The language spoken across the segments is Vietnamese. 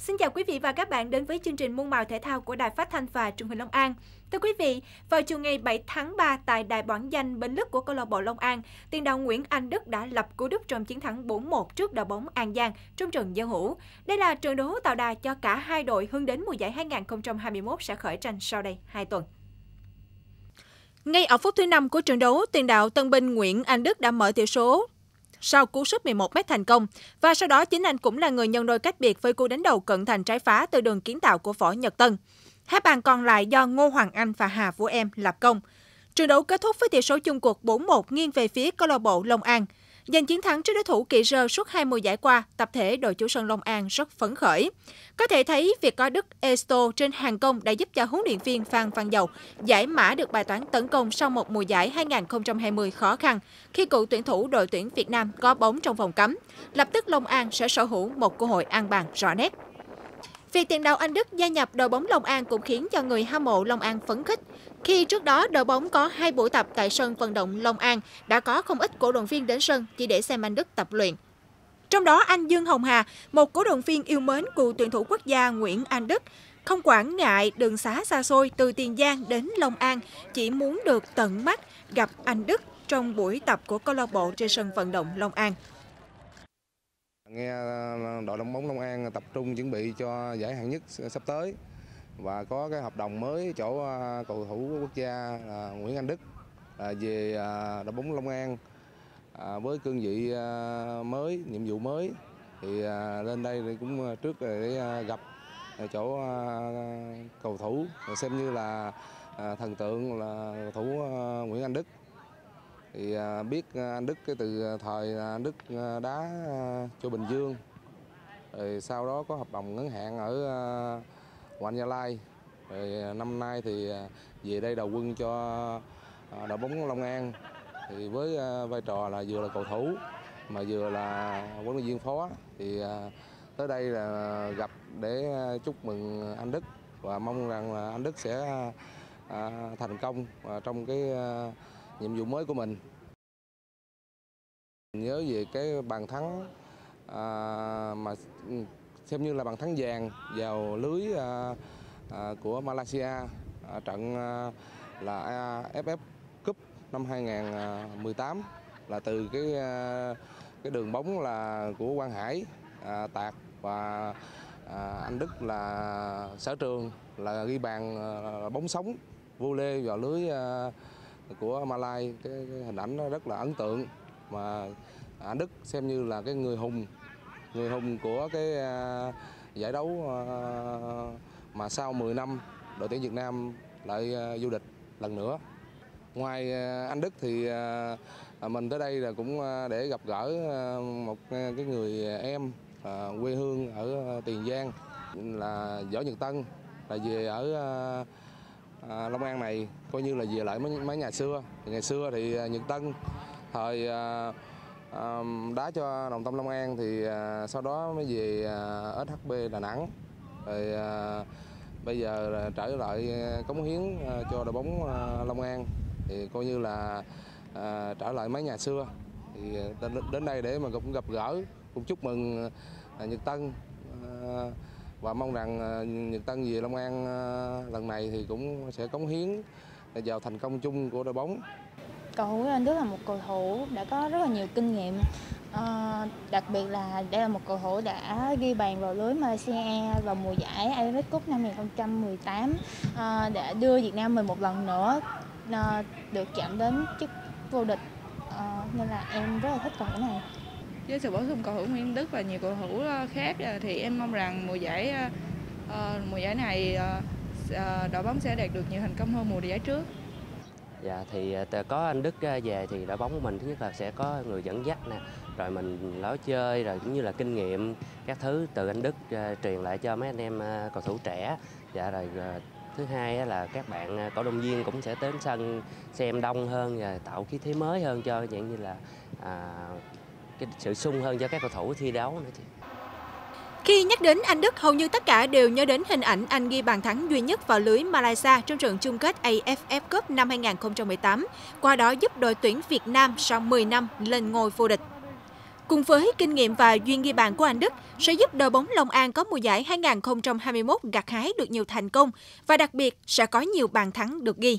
Xin chào quý vị và các bạn đến với chương trình Muôn màu thể thao của Đài Phát thanh và Truyền hình Long An. Thưa quý vị, vào chiều ngày 7 tháng 3 tại đài bản danh bến lức của câu lạc bộ Long An, tiền đạo Nguyễn Anh Đức đã lập cú đúp trong chiến thắng 4-1 trước đội bóng An Giang trong trận giao hữu. Đây là trận đấu tạo đà cho cả hai đội hướng đến mùa giải 2021 sẽ khởi tranh sau đây 2 tuần. Ngay ở phút thứ 5 của trận đấu, tiền đạo tân binh Nguyễn Anh Đức đã mở tỷ số sau cú sút 11 m thành công. Và sau đó, chính anh cũng là người nhân đôi cách biệt với cú đánh đầu cận thành trái phá từ đường kiến tạo của Võ Nhật Tân. Hai bàn còn lại do Ngô Hoàng Anh và Hà Vũ Em lập công. Trận đấu kết thúc với tỷ số chung cuộc 4-1 nghiêng về phía câu lạc bộ Long An. Giành chiến thắng trước đối thủ kỳ rơ suốt hai mùa giải qua, tập thể đội chủ sân Long An rất phấn khởi. Có thể thấy việc có Đức Esto trên hàng công đã giúp cho huấn luyện viên Phan Văn Dầu giải mã được bài toán tấn công sau một mùa giải 2020 khó khăn khi cựu tuyển thủ đội tuyển Việt Nam có bóng trong vòng cấm. Lập tức Long An sẽ sở hữu một cơ hội an bàn rõ nét. Việc tiền đạo Anh Đức gia nhập đội bóng Long An cũng khiến cho người hâm mộ Long An phấn khích. Khi trước đó đội bóng có hai buổi tập tại sân vận động Long An, đã có không ít cổ động viên đến sân chỉ để xem anh Đức tập luyện. Trong đó anh Dương Hồng Hà, một cổ động viên yêu mến của tuyển thủ quốc gia Nguyễn Anh Đức, không quản ngại đường xá xa xôi từ Tiền Giang đến Long An, chỉ muốn được tận mắt gặp anh Đức trong buổi tập của câu lạc bộ trên sân vận động Long An. Nghe ờ, đội bóng Long An tập trung chuẩn bị cho giải hạng nhất sắp tới và có cái hợp đồng mới chỗ à, cầu thủ quốc gia à, Nguyễn Anh Đức à, về đội bóng Long An. Với cương vị mới, nhiệm vụ mới thì lên đây cũng trước để gặp chỗ cầu thủ. Xem như là thần tượng là cầu thủ Nguyễn Anh Đức. Thì biết anh Đức cái từ thời anh Đức đá cho Bình Dương. Rồi sau đó có hợp đồng ngắn hạn ở Hoàng Gia Lai. Rồi à, năm nay thì à, về đây đầu quân cho à, đội bóng Long An. Thì với vai trò là vừa là cầu thủ, mà vừa là huấn luyện viên phó, thì tới đây là gặp để chúc mừng anh Đức. Và mong rằng là anh Đức sẽ thành công trong cái nhiệm vụ mới của mình. Nhớ về cái bàn thắng mà ừ, xem như là bàn thắng vàng vào lưới à, à, của Malaysia à, trận à, là AFF Cup năm 2018 là từ cái à, cái đường bóng là của Quang Hải à, tạt và à, anh Đức là sở trường là ghi bàn à, bóng sống vô lê vào lưới à, của Malai. Cái, cái hình ảnh nó rất là ấn tượng mà anh Đức xem như là cái người hùng người hùng của cái à, giải đấu à, mà sau 10 năm đội tuyển Việt Nam lại à, du lịch địch lần nữa. Ngoài anh Đức thì mình tới đây là cũng để gặp gỡ một cái người em quê hương ở Tiền Giang là Võ Nhật Tân là về ở Long An này coi như là về lại mấy, mấy nhà xưa ngày xưa thì Nhật Tân thời đá cho Đồng Tâm Long An thì à, sau đó mới về à, SHB Đà Nẵng. Rồi à, bây giờ trở lại cống hiến cho đội bóng Long An. Thì coi như là à, trở lại mấy nhà xưa. Thì đến đây để mà cũng gặp gỡ cũng chúc mừng à, Nhật Tân. À, và mong rằng Nhật Tân về Long An lần này thì cũng sẽ cống hiến vào thành công chung của đội bóng. Cầu thủ Anh Đức là một cầu thủ đã có rất là nhiều kinh nghiệm. À, đặc biệt là đây là một cầu thủ đã ghi bàn vào lưới Malaysia vào mùa giải AFF Cup năm 2018 à, để đưa Việt Nam mình một lần nữa à, được chạm đến chức vô địch. À, nên là em rất là thích cầu thủ này. Với sự bổ sung cầu thủ Nguyễn Đức và nhiều cầu thủ khác thì em mong rằng mùa giải uh, mùa giải này uh, đội bóng sẽ đạt được nhiều thành công hơn mùa giải trước. Dạ thì ờ, có anh Đức ờ, về thì đội bóng của mình thứ nhất là sẽ có người dẫn dắt nè, rồi mình lối chơi rồi cũng như là kinh nghiệm các thứ từ anh Đức ờ, truyền lại cho mấy anh em cầu thủ trẻ. Dạ rồi thứ hai là các bạn cổ động viên cũng sẽ đến sân xem đông hơn và tạo khí thế mới hơn cho dạng như là à, cái sự sung hơn cho các cầu thủ thi đấu nữa chị. Khi nhắc đến anh Đức, hầu như tất cả đều nhớ đến hình ảnh anh ghi bàn thắng duy nhất vào lưới Malaysia trong trận chung kết AFF Cup năm 2018, qua đó giúp đội tuyển Việt Nam sau 10 năm lên ngôi vô địch. Cùng với kinh nghiệm và duyên ghi bàn của anh Đức sẽ giúp đội bóng Long An có mùa giải 2021 gặt hái được nhiều thành công và đặc biệt sẽ có nhiều bàn thắng được ghi.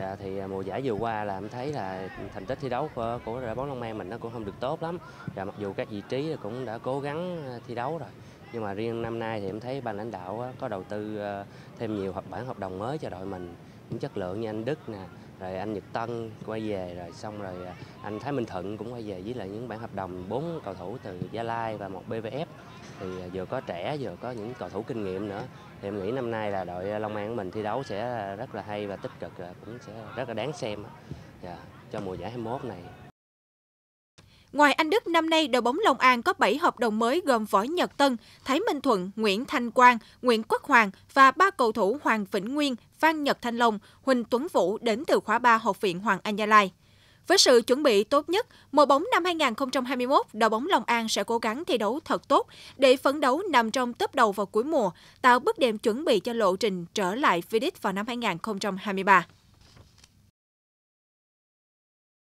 Dạ, thì à, mùa giải vừa qua là em thấy là thành tích thi đấu của, của đội bóng Long An mình nó cũng không được tốt lắm. Và mặc dù các vị trí cũng đã cố gắng à, thi đấu rồi. Nhưng mà riêng năm nay thì em thấy ban lãnh đạo có đầu tư à, thêm nhiều hợp bản hợp đồng mới cho đội mình. Những chất lượng như anh Đức nè, rồi anh Nhật Tân quay về rồi xong rồi anh Thái Minh Thuận cũng quay về với lại những bản hợp đồng bốn cầu thủ từ Gia Lai và một BVF thì vừa có trẻ vừa có những cầu thủ kinh nghiệm nữa thì em nghĩ năm nay là đội ờ, Long An của mình thi đấu sẽ rất là hay và tích cực ờ, cũng sẽ rất là đáng xem yeah, dạ, cho mùa giải 21 này. Ngoài anh Đức, năm nay đội bóng Long An có 7 hợp đồng mới gồm Võ Nhật Tân, Thái Minh Thuận, Nguyễn Thanh Quang, Nguyễn Quốc Hoàng và ba cầu thủ Hoàng Vĩnh Nguyên, Phan Nhật Thanh Long, Huỳnh Tuấn Vũ đến từ khóa 3 Học viện Hoàng Anh Gia Lai. Với sự chuẩn bị tốt nhất, mùa bóng năm 2021, đội bóng Long An sẽ cố gắng thi đấu thật tốt để phấn đấu nằm trong top đầu vào cuối mùa, tạo bước đệm chuẩn bị cho lộ trình trở lại V-League vào năm 2023.